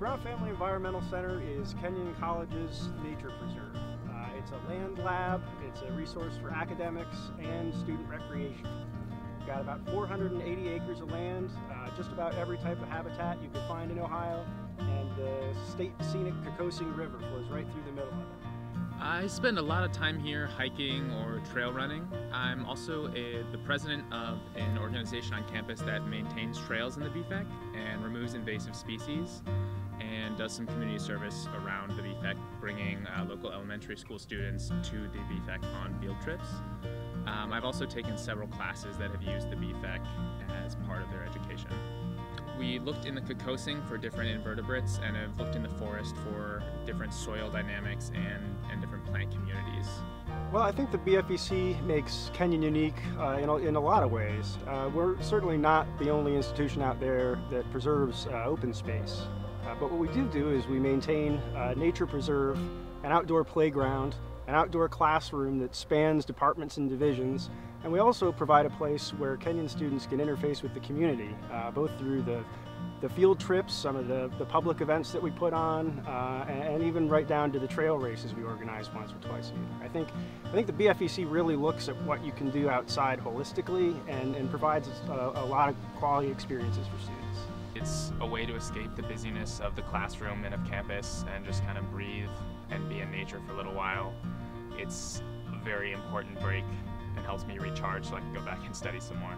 Brown Family Environmental Center is Kenyon College's nature preserve. Uh, it's a land lab, it's a resource for academics and student recreation. We've got about 480 acres of land, uh, just about every type of habitat you can find in Ohio, and the state scenic Kokosing River flows right through the middle of it. I spend a lot of time here hiking or trail running. I'm also a, the president of an organization on campus that maintains trails in the BFEC and removes invasive species does some community service around the BFEC, bringing uh, local elementary school students to the BFEC on field trips. Um, I've also taken several classes that have used the BFEC We looked in the Kokosing for different invertebrates and have looked in the forest for different soil dynamics and, and different plant communities. Well, I think the BFEC makes Kenyon unique uh, in, a, in a lot of ways. Uh, we're certainly not the only institution out there that preserves uh, open space. Uh, but what we do do is we maintain a nature preserve, an outdoor playground, an outdoor classroom that spans departments and divisions, and we also provide a place where Kenyon students can interface with the community, uh, both through the, the field trips, some of the, the public events that we put on, uh, and, and, even right down to the trail races we organize once or twice a year. I think, I think the BFEC really looks at what you can do outside holistically and, and provides a, a lot of quality experiences for students. It's a way to escape the busyness of the classroom and of campus and just kind of breathe and be in nature for a little while. It's a very important break and helps me recharge so I can go back and study some more.